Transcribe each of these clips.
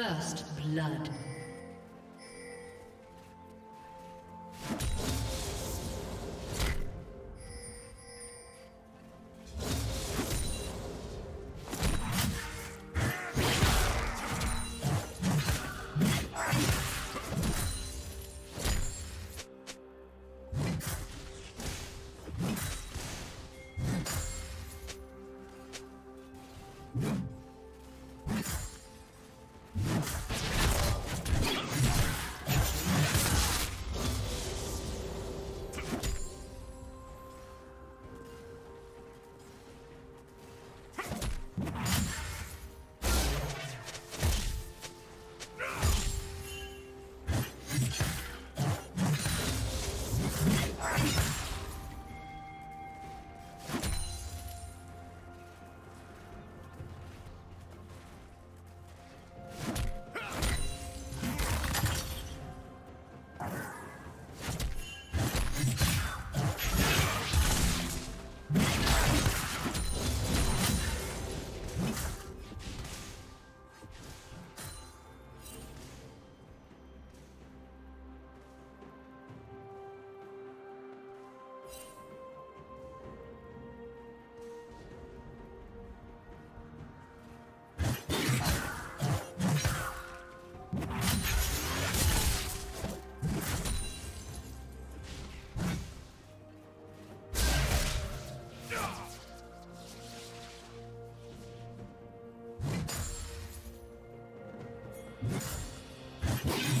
First blood. You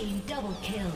Team double kill.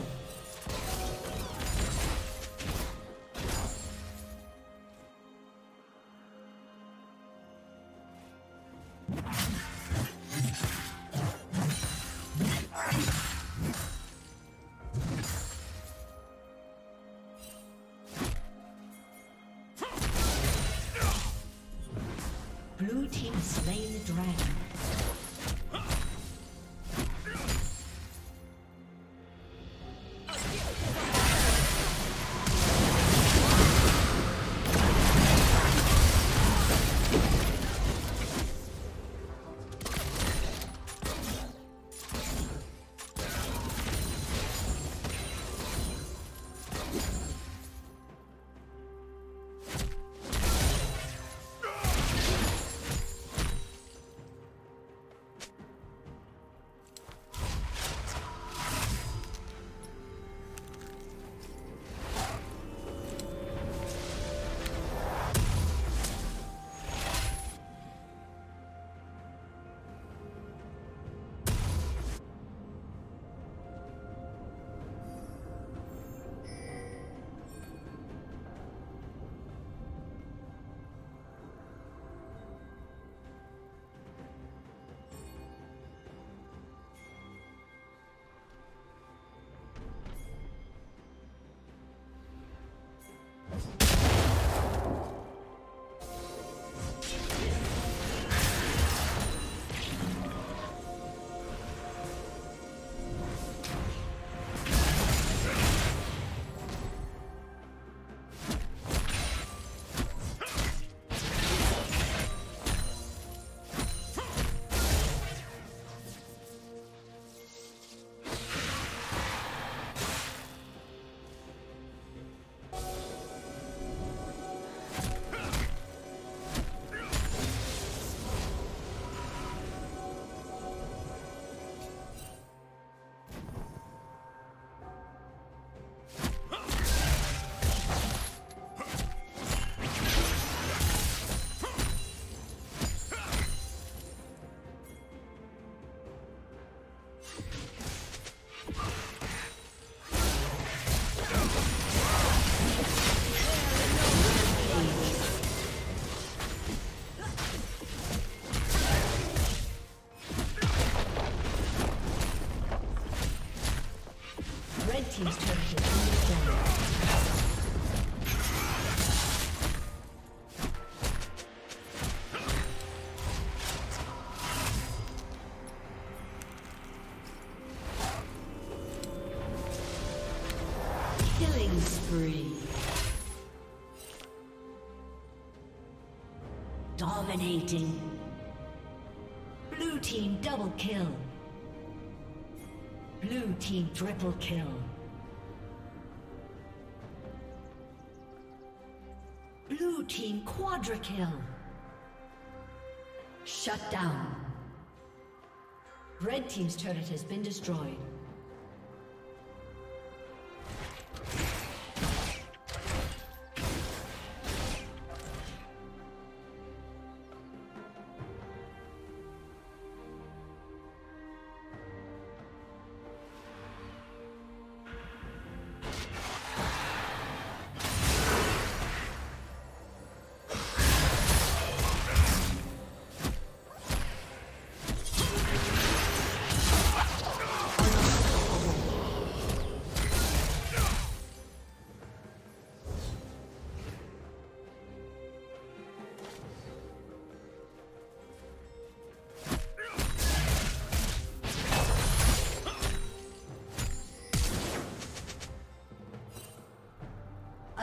Dominating. Blue team double kill. Blue team triple kill. Blue team quadra kill. Shut down. Red team's turret has been destroyed.